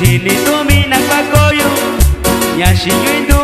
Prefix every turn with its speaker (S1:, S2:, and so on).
S1: Yashini tumina kwakoyo Yashinyuidu